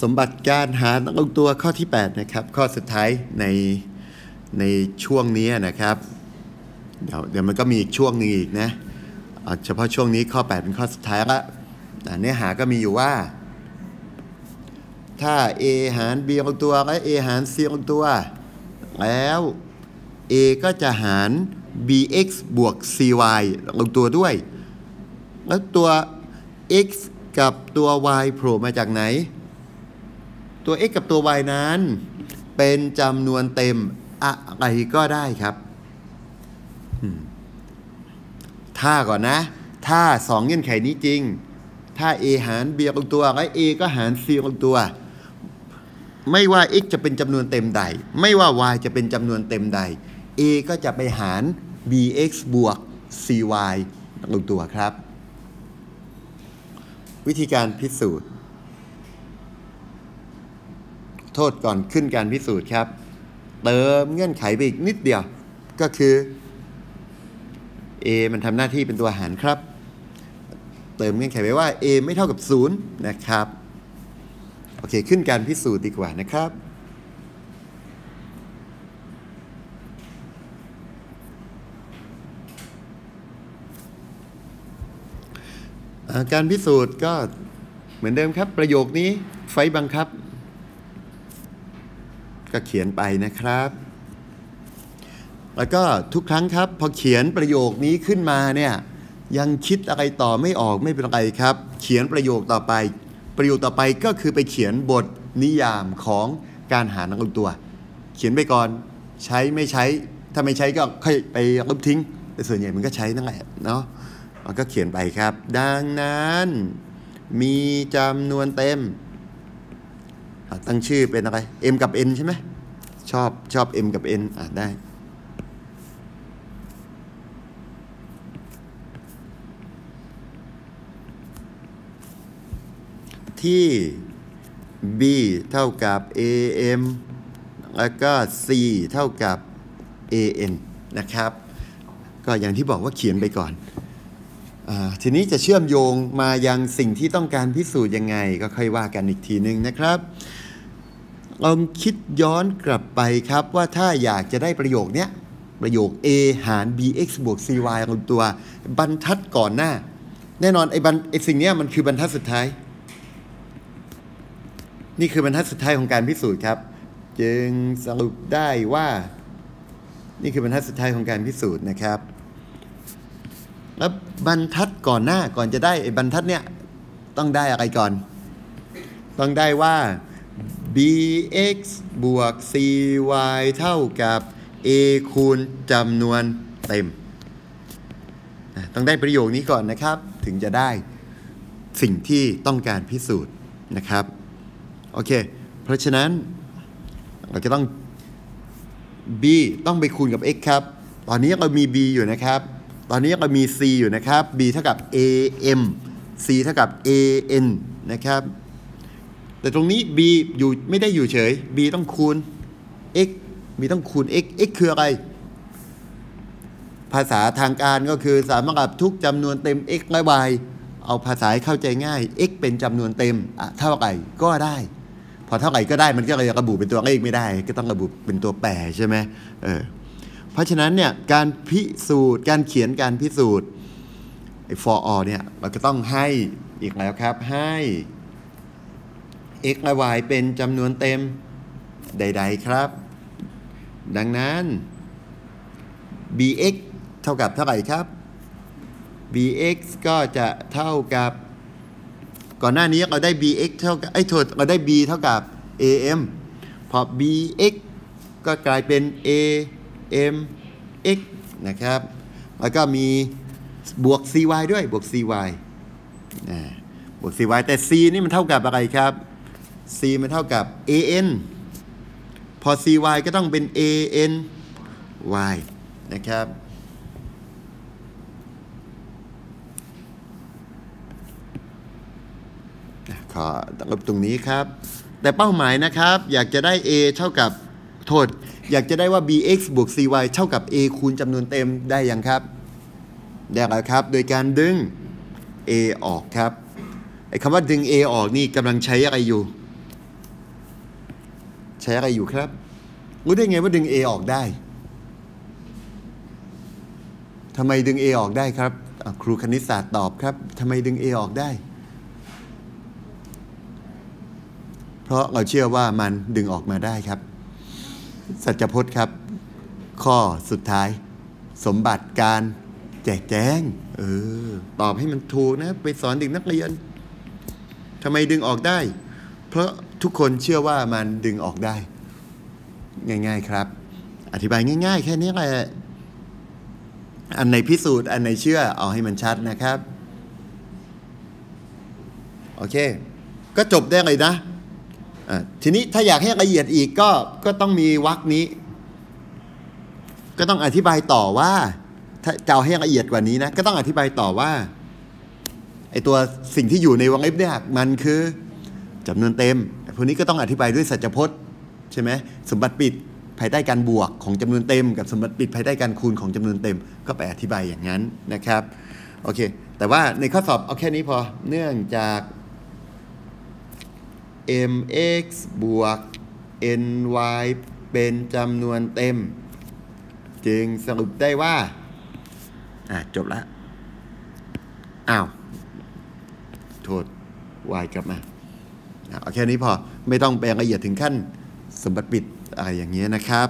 สมบัติการหารลงตัวข้อที่ 8 นะครับ ข้อสุดท้ายในในช่วงนี้นะครับ เดี๋ยวเดี๋ยวมันก็มีอีกช่วงหนึงอีกนะเเฉพาะช่วงนี้ข้อ 8 เป็นข้อสุดท้ายละอะเนื้อหาก็มีอยู่ว่า ถ้า a หาร b ลงตัวและ a หาร c ลงตัว แล้ว a ก็จะหาร bx บวก cy ลงตัวด้วย แล้วตัว x กับตัว y โผล่มาจากไหน ตัว x กับตัว y นั้น เป็นจำนวนเต็มอะไรก็ได้ครับถ้าก่อนนะ ถ้าสองเงื่อนไขนี้จริง ถ้า a หาร b ลงตัวและ a ก็หาร c ลงตัว ไม่ว่า x จะเป็นจำนวนเต็มใด ไม่ว่า y จะเป็นจำนวนเต็มใด a ก็จะไปหาร bx บวก cy ลงตัวครับ วิธีการพิสูจน์ โทษก่อนขึ้นการพิสูจน์ครับ เติมเงื่อนไขไปอีกนิดเดียว ก็คือ a มันทำหน้าที่เป็นตัวหารครับ เติมเงื่อนไขไปว่า a ไม่เท่ากับ 0 นะครับ โอเค ขึ้นการพิสูจน์ดีกว่านะครับ การพิสูจน์ก็เหมือนเดิมครับ ประโยคนี้ไฟบังคับ ก็เขียนไปนะครับ แล้วก็ทุกครั้งครับ พอเขียนประโยคนี้ขึ้นมาเนี่ยยังคิดอะไรต่อไม่ออกไม่เป็นไรครับ เขียนประโยคต่อไป ประโยคต่อไปก็คือไปเขียนบทนิยามของการหานักลงตัว เขียนไปก่อนใช้ไม่ใช้ ถ้าไม่ใช้ก็ค่อยไปลบทิ้ง แต่ส่วนใหญ่มันก็ใช้นั่นแหละเนาะมันก็เขียนไปครับ ดังนั้นมีจำนวนเต็ม ตั้งชื่อเป็นอะไร m กับ n ใช่ไหมชอบชอบ m กับ n อะได้ ที่ b เท่ากับ am แล้วก็ c เท่ากับ an นะครับ ก็อย่างที่บอกว่าเขียนไปก่อน ทีนี้จะเชื่อมโยงมายังสิ่งที่ต้องการพิสูจน์ยังไง ก็ค่อยว่ากันอีกทีหนึ่งนะครับลองคิดย้อนกลับไปครับว่าถ้าอยากจะได้ประโยคเนี้ยประโยค a หาร bx บวก cy ลงตัวบรรทัดก่อนหน้า แน่นอนไอ้บรรไอ้สิ่งเนี้ยมันคือบรรทัดสุดท้าย นี่คือบรรทัดสุดท้ายของการพิสูจน์ครับ จึงสรุปได้ว่า นี่คือบรรทัดสุดท้ายของการพิสูจน์นะครับ แล้วบรรทัดก่อนหน้าก่อนจะได้บรรทัดเนี่ยต้องได้อะไรก่อน ต้องได้ว่า bx บวก cy เท่ากับ a คูณจำนวนเต็ม ต้องได้ประโยคนี้ก่อนนะครับ ถึงจะได้สิ่งที่ต้องการพิสูจน์นะครับ โอเค เพราะฉะนั้น เราจะต้อง b ต้องไปคูณกับ x ครับ ตอนนี้เรามี b อยู่นะครับ ตอนนี้เรามี c อยู่นะครับ b เท่ากับ am c เท่ากับ an นะครับ แต่ตรงนี้ b อยู่ไม่ได้อยู่เฉย b ต้องคูณ x b ต้องคูณ x x คืออะไร ภาษาทางการก็คือสามารถกับทุกจำนวนเต็ม x และ y เอาภาษาให้เข้าใจง่าย x เป็นจำนวนเต็มอะเท่าไหร่ก็ได้ พอเท่าไหร่ก็ได้มันก็เลยระบุเป็นตัวเลขไม่ได้ ก็ต้องระบุเป็นตัวแปรใช่ไหมเออ เพราะฉะนั้นเนี่ยการพิสูจน์ การเขียนการพิสูจน์ไอ้ for all เนี่ยเราก็ต้องให้อีกแล้วครับให้ x และ y เป็นจำนวนเต็มใด ๆ ครับ ดังนั้น bx เท่ากับเท่าไหร่ครับ bx ก็จะเท่ากับ ก่อนหน้านี้เราได้ bx เท่ากับไอ้โทษเราได้ b เท่ากับ am พอ bx ก็กลายเป็น a m x นะครับ แล้วก็มีบวก cy ด้วยบวก cy บวก cy แต่ c นี่มันเท่ากับอะไรครับ c มันเท่ากับ an พอ cy ก็ต้องเป็น an y นะครับขอลบตรงนี้ครับ แต่เป้าหมายนะครับ อยากจะได้ a เท่ากับ โทษ อยากจะได้ว่า bx บวก cy เท่ากับ a คูณจำนวนเต็มได้ยังครับ ได้แล้วครับ โดยการดึง a ออกครับไอ้คำว่าดึง a ออกนี่กำลังใช้อะไรอยู่ ใช้อะไรอยู่ครับรู้ได้ไงว่าดึง A ออกได้ทำไมดึง A ออกได้ครับ ครูคณิตศาสตร์ตอบครับทำไมดึง A ออกได้ เพราะเราเชื่อว่ามันดึงออกมาได้ครับ สัจพจน์ครับ ข้อสุดท้าย สมบัติการแจกแจงเออตอบให้มันถูกนะ ไปสอนเด็กนักเรียนทำไมดึงออกได้ เพราะทุกคนเชื่อว่ามันดึงออกได้ ง่าย ๆครับ อธิบายง่าย ๆ แค่นี้แหละอันไหนพิสูจน์อันไหนเชื่อเอาให้มันชัดนะครับ โอเค ก็จบได้เลยนะอะ ทีนี้ถ้าอยากให้ละเอียดอีกก็ก็ต้องมีวรรคนี้ ก็ต้องอธิบายต่อว่า ถ้าจะเอาให้ละเอียดกว่านี้นะก็ต้องอธิบายต่อว่าไอตัวสิ่งที่อยู่ในวงเล็บเนี่ยมันคือจำนวนเต็มพวกนี้ก็ต้องอธิบายด้วยสัจพจน์ใช่ไหมสมบัติปิดภายใต้การบวกของจำนวนเต็ม กับสมบัติปิดภายใต้การคูณของจำนวนเต็ม ก็ไปอธิบายอย่างนั้นนะครับโอเค แต่ว่าในข้อสอบเอาแค่นี้พอเนื่องจาก mx บวก ny เป็นจำนวนเต็ม จึงสรุปได้ว่า อะ จบแล้วอ้าว โทษ y กลับมาเอาแค่นี้พอไม่ต้องแปลงละเอียดถึงขั้นสมบัติปิดอะไรอย่างเงี้ยนะครับ